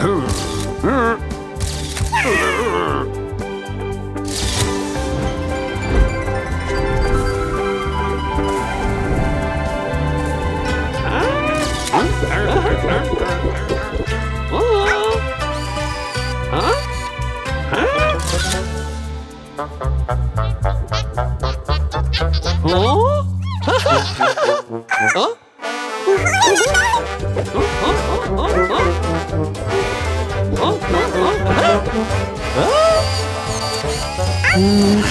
Huh? Huh? Huh? 어? 음.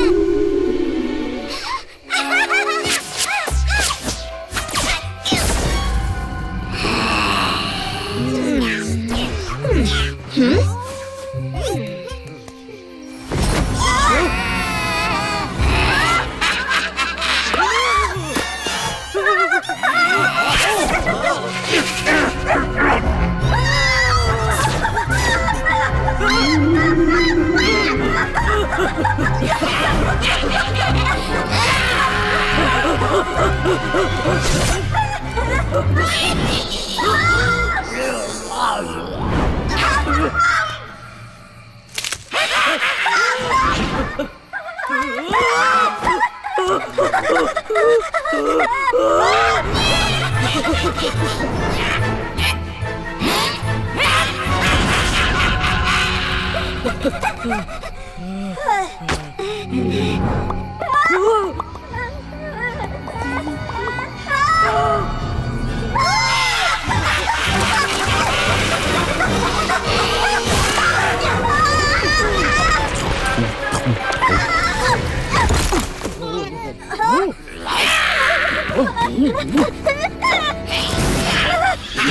Ah! Oh,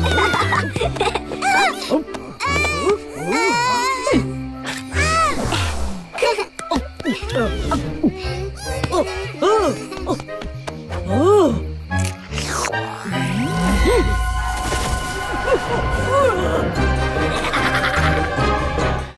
ハハハハ!